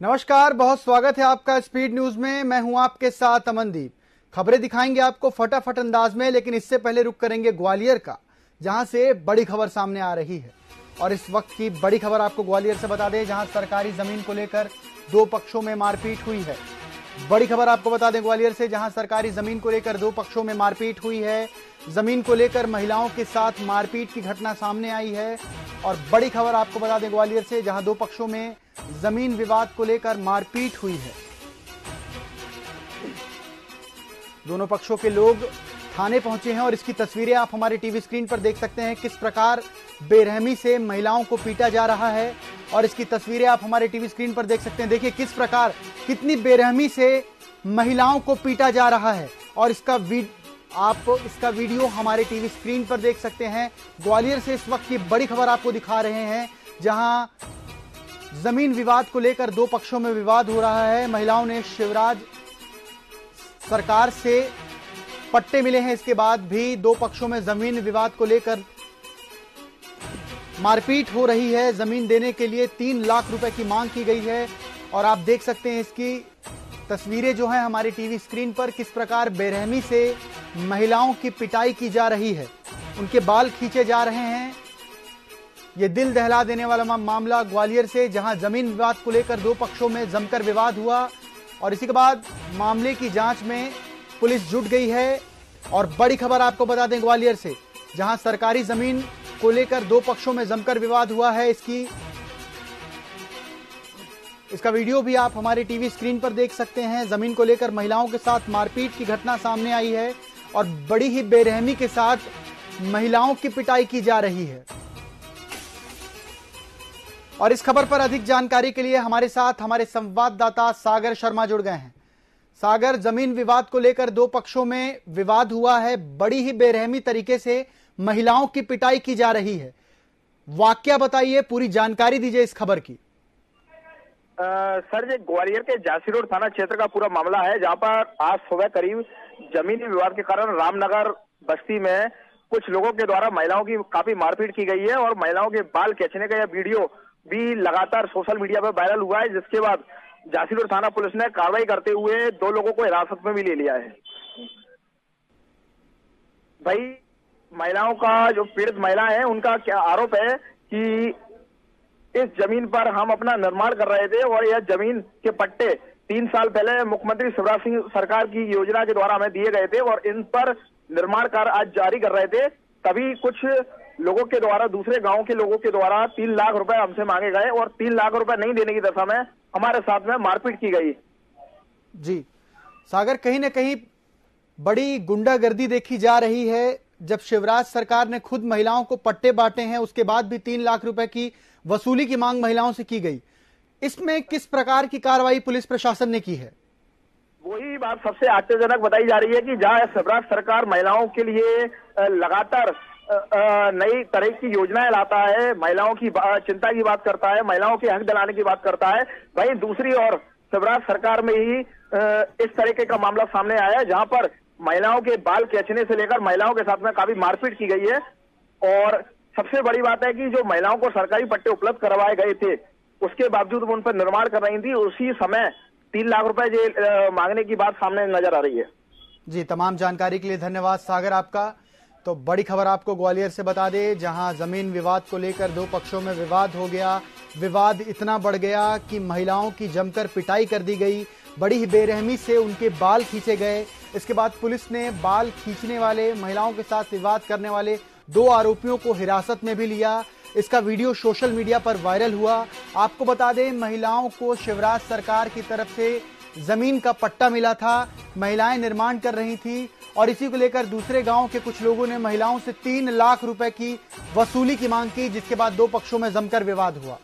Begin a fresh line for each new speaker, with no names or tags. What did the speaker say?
नमस्कार, बहुत स्वागत है आपका स्पीड न्यूज़ में। मैं हूँ आपके साथ अमनदीप। खबरें दिखाएँगे आपको फटाफट अंदाज में, लेकिन इससे पहले रुक करेंगे ग्वालियर का, जहाँ से बड़ी खबर सामने आ रही है। और इस वक्त की बड़ी खबर आपको ग्वालियर से बता दें, जहाँ सरकारी ज़मीन को लेकर दो पक्षों में मारपीट हुई है। बड़ी खबर आपको बता दें, ग्वालियर से, जहाँ सरकारी ज़मीन को लेकर दो पक्षों में मारपीट हुई है। ज़मीन को लेकर महिलाओं के साथ मारपीट की घटना सामने आई है। और बड़ी खबर आपको बता दें, ग्वालियर से, जहाँ दो पक्षों में ज़मीन विवाद को लेकर मारपीट हुई है। दोनों पक्षों के लोग थाने पहुँचे हैं और इसकी तस्वीरें आप हमारे टीवी स्क्रीन पर देख सकते हैं। किस प्रकार बेरहमी से महिलाओं को पीटा जा रहा है और इसकी तस्वीरें आप हमारे टीवी स्क्रीन पर देख सकते हैं। देखिए किस प्रकार कितनी बेरहमी से महिलाओं को पीटा जा रहा है। और इसका आप इसका वीडियो हमारे टीवी स्क्रीन पर देख सकते हैं। ग्वालियर से इस वक्त की बड़ी खबर आपको दिखा रहे हैं, जहाँ ज़मीन विवाद को लेकर दो पक्षों में विवाद हो रहा है। महिलाओं ने शिवराज सरकार से पट्टे मिले हैं। इसके बाद भी दो पक्षों में ज़मीन विवाद को लेकर मारपीट हो रही है। ज़मीन देने के लिए तीन लाख रुपए की मांग की गई है। और आप देख सकते हैं इसकी तस्वीरें जो हैं हमारी टीवी स्क्रीन पर किस प्रकार बेरहमी से महिलाओं की पिटाई की जा रही है। उनके बाल खींचे जा रहे हैं। ये दिल दहला देने वाला मामला ग्वालियर से, जहाँ ज़मीन विवाद को लेकर दो पक्षों में जमकर विवाद हुआ। और इसी के बाद मामले की जाँच में पुलिस जुट गई है। और बड़ी खबर आपको बता दें ग्वालियर से, जहाँ सरकारी ज़मीन को लेकर दो पक्षों में जमकर विवाद हुआ है। इसकी, इसका वीडियो भी आप हमारे टीवी स्क्रीन पर देख सकते हैं। ज़मीन को लेकर महिलाओं के साथ मारपीट की घटना सामने आई है और बड़ी ही बेरहमी के साथ महिलाओं की पिटाई की जा रही है। और इस खबर पर अधिक जानकारी के लिए हमारे साथ हमारे संवाददाता सागर शर्मा जुड़ गए हैं। सागर, ज़मीन विवाद को लेकर दो पक्षों में विवाद हुआ है। बड़ी ही बेरहमी तरीके से महिलाओं की पिटाई की जा रही है। वाक्य बताइए पूरी जानकारी दीजिए इस खबर की।
आ, सर ये ग्वालियर के जासी रोड थाना क्षेत्र का पूरा मामला है जहाँ पर आज सुबह करीब जमीनी विवाद के कारण रामनगर बस्ती में कुछ लोगों के द्वारा महिलाओं की काफ़ी मारपीट की गई है और महिलाओं के बाल खींचने का यह वीडियो भी लगातार सोशल मीडिया पर वायरल हुआ है जिसके बाद जासीपुर थाना पुलिस ने कार्रवाई करते हुए दो लोगों को हिरासत में भी ले लिया है। भाई महिलाओं का जो पीड़ित महिला है, उनका क्या आरोप है कि इस ज़मीन पर हम अपना निर्माण कर रहे थे और यह ज़मीन के पट्टे तीन साल पहले मुख्यमंत्री शिवराज सिंह सरकार की योजना के द्वारा हमें दिए गए थे और इन पर निर्माण कार्य आज जारी कर रहे थे। तभी कुछ लोगों के द्वारा, दूसरे गाँव के लोगों के द्वारा तीन लाख रुपए हमसे मांगे गए और तीन लाख रुपए नहीं देने की दशा में हमारे साथ में मारपीट की गई।
जी, सागर, कहीं ना कहीं बड़ी गुंडागर्दी देखी जा रही है। जब शिवराज सरकार ने खुद महिलाओं को पट्टे बांटे हैं, उसके बाद भी तीन लाख रुपए की वसूली की मांग महिलाओं से की गई। इसमें किस प्रकार की कार्रवाई पुलिस प्रशासन ने की है?
वही बात सबसे आश्चर्यजनक बताई जा रही है कि जहाँ शिवराज सरकार महिलाओं के लिए लगातार नई तरह की योजनाएँ लाता है, महिलाओं की चिंता की बात करता है, महिलाओं के हक दिलाने की बात करता है, वहीं दूसरी ओर शिवराज सरकार में ही इस तरीके का मामला सामने आया जहाँ पर महिलाओं के बाल खींचने से लेकर महिलाओं के साथ में काफ़ी मारपीट की गई है। और सबसे बड़ी बात है कि जो महिलाओं को सरकारी पट्टे उपलब्ध करवाए गए थे, उसके बावजूद वो उन पर निर्माण कर रही थी। उसी समय तीन लाख रुपए मांगने की बात सामने नज़र आ रही है।
जी, तमाम जानकारी के लिए धन्यवाद सागर आपका। तो बड़ी खबर आपको ग्वालियर से बता दे, जहाँ ज़मीन विवाद को लेकर दो पक्षों में विवाद हो गया। विवाद इतना बढ़ गया कि महिलाओं की जमकर पिटाई कर दी गई। बड़ी ही बेरहमी से उनके बाल खींचे गए। इसके बाद पुलिस ने बाल खींचने वाले, महिलाओं के साथ विवाद करने वाले दो आरोपियों को हिरासत में भी लिया। इसका वीडियो सोशल मीडिया पर वायरल हुआ। आपको बता दें, महिलाओं को शिवराज सरकार की तरफ़ से ज़मीन का पट्टा मिला था। महिलाएँ निर्माण कर रही थी और इसी को लेकर दूसरे गाँव के कुछ लोगों ने महिलाओं से तीन लाख रुपए की वसूली की मांग की, जिसके बाद दो पक्षों में जमकर विवाद हुआ।